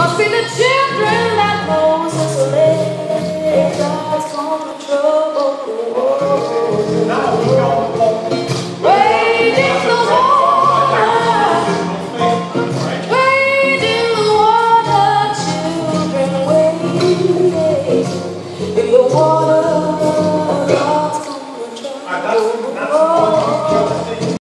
Must be the children that Moses led. God's gonna trouble. The water. Waiting the water, children, waiting in the water. God's gonna trouble.